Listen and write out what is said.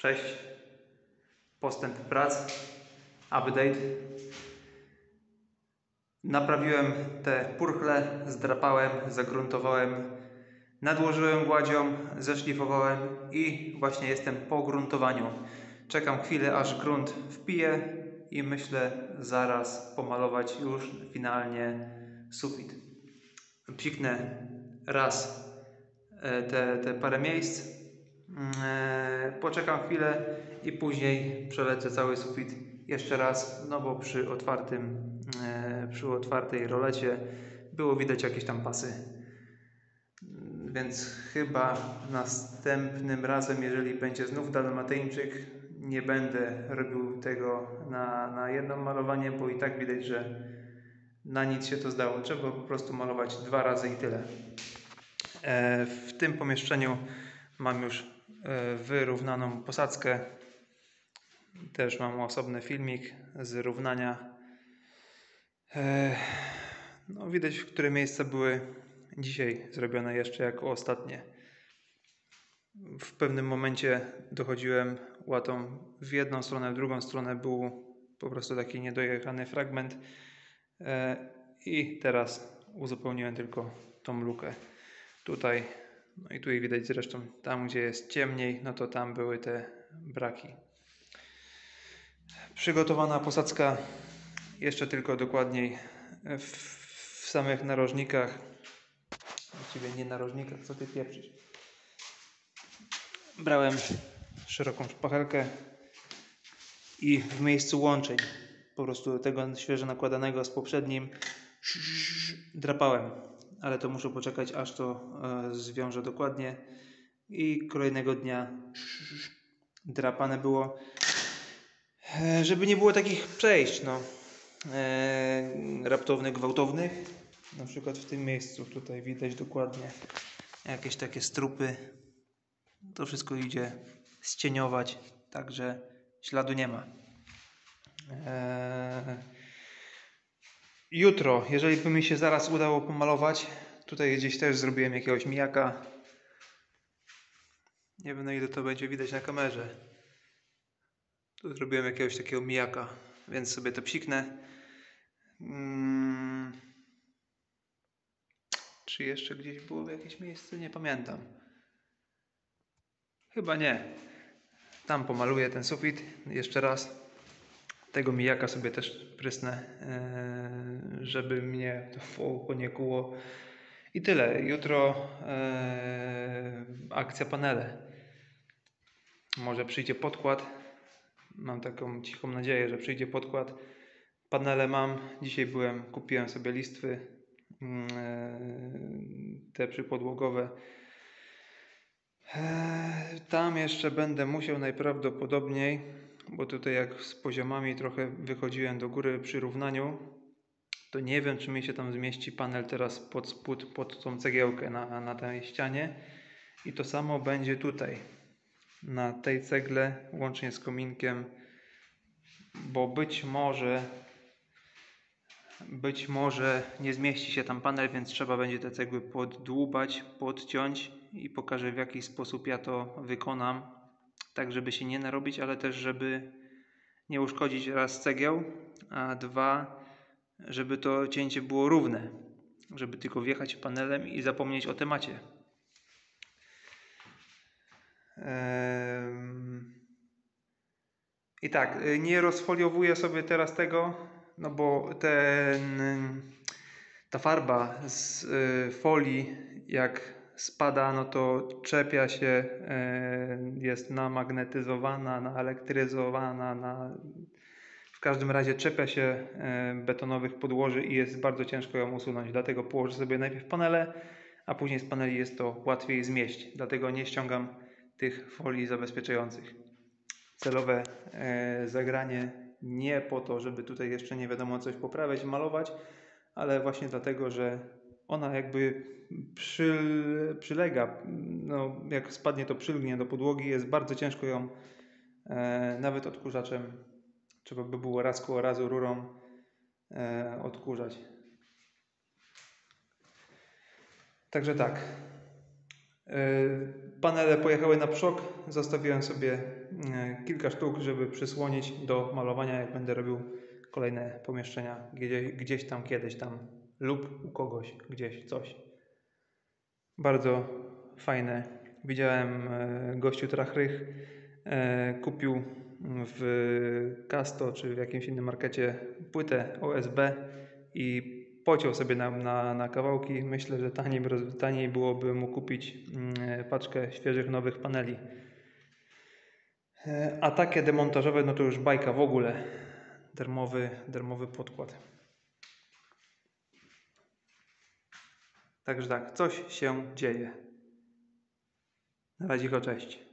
Cześć. Postęp prac. Update. Naprawiłem te purchle, zdrapałem, zagruntowałem, nadłożyłem gładzią, zeszlifowałem i właśnie jestem po gruntowaniu. Czekam chwilę, aż grunt wpije i myślę zaraz pomalować już finalnie sufit. Psiknę raz e, te, te parę miejsc, poczekam chwilę i później przelecę cały sufit jeszcze raz, no bo przy otwartym, e, przy otwartej rolecie było widać jakieś tam pasy. Mm, Więc chyba następnym razem, jeżeli będzie znów dalmatyńczyk, nie będę robił tego na, na jedno malowanie, bo i tak widać, że na nic się to zdało. Trzeba po prostu malować dwa razy i tyle. E, W tym pomieszczeniu mam już e, wyrównaną posadzkę. Też mam osobny filmik z równania. E, No, widać, w które miejsca były dzisiaj zrobione jeszcze jako ostatnie. W pewnym momencie dochodziłem łatą w jedną stronę, w drugą stronę był po prostu taki niedojechany fragment. E, I teraz uzupełniłem tylko tą lukę. Tutaj, no i tu widać zresztą, tam gdzie jest ciemniej, no to tam były te braki. Przygotowana posadzka, jeszcze tylko dokładniej w, w samych narożnikach. Właściwie nie narożnikach, co ty pieprzysz. Brałem szeroką szpachelkę i w miejscu łączeń, po prostu tego świeżo nakładanego z poprzednim, drapałem, ale to muszę poczekać, aż to e, zwiążę dokładnie. I kolejnego dnia drapane było, e, żeby nie było takich przejść, no, e, raptownych, gwałtownych. Na przykład w tym miejscu tutaj widać dokładnie jakieś takie strupy. To wszystko idzie ścieniować, także śladu nie ma. Jutro, jeżeli by mi się zaraz udało pomalować, tutaj gdzieś też zrobiłem jakiegoś mijaka. Nie wiem na ile to będzie widać na kamerze. Tu zrobiłem jakiegoś takiego mijaka, więc sobie to psiknę. Mm. Czy jeszcze gdzieś było jakieś miejsce? Nie pamiętam. Chyba nie. Tam pomaluję ten sufit jeszcze raz. Tego mijaka sobie też prysnę, e, żeby mnie to w oko nie kuło. I tyle. Jutro e, akcja panele. Może przyjdzie podkład. Mam taką cichą nadzieję, że przyjdzie podkład. Panele mam. Dzisiaj byłem, kupiłem sobie listwy mm, e, te przypodłogowe. Tam jeszcze będę musiał najprawdopodobniej, bo tutaj jak z poziomami trochę wychodziłem do góry przy równaniu, to nie wiem, czy mi się tam zmieści panel teraz pod spód, pod tą cegiełkę na, na tej ścianie. I to samo będzie tutaj, na tej cegle, łącznie z kominkiem, bo być może, być może nie zmieści się tam panel, więc trzeba będzie te cegły poddłubać, podciąć i pokażę w jaki sposób ja to wykonam, tak żeby się nie narobić, ale też żeby nie uszkodzić raz cegieł, a dwa, żeby to cięcie było równe, żeby tylko wjechać panelem i zapomnieć o temacie. Em, I tak, y, nie rozfoliowuję sobie teraz tego, no bo ten, ta farba z y, folii, jak spada, no to czepia się, e, jest namagnetyzowana, naelektryzowana, na... w każdym razie czepia się e, betonowych podłoży i jest bardzo ciężko ją usunąć. Dlatego położę sobie najpierw panele, a później z paneli jest to łatwiej zmieść. Dlatego nie ściągam tych folii zabezpieczających. Celowe e, zagranie nie po to, żeby tutaj jeszcze nie wiadomo coś poprawiać, malować, ale właśnie dlatego, że ona jakby przy, przylega, no, jak spadnie to przylgnie do podłogi, jest bardzo ciężko ją e, nawet odkurzaczem, trzeba by było raz koło razu rurą e, odkurzać. Także tak. Panele pojechały na przok. Zostawiłem sobie e, kilka sztuk, żeby przysłonić do malowania, jak będę robił kolejne pomieszczenia gdzieś tam, kiedyś tam lub u kogoś gdzieś coś. Bardzo fajne. Widziałem e, gościu Trachrych e, kupił w Casto czy w jakimś innym markecie płytę OSB i pociął sobie na, na, na kawałki. Myślę, że taniej, taniej byłoby mu kupić mm, paczkę świeżych, nowych paneli. E, A takie demontażowe, no to już bajka w ogóle. Darmowy, darmowy podkład. Także tak, coś się dzieje. Na razie, cześć.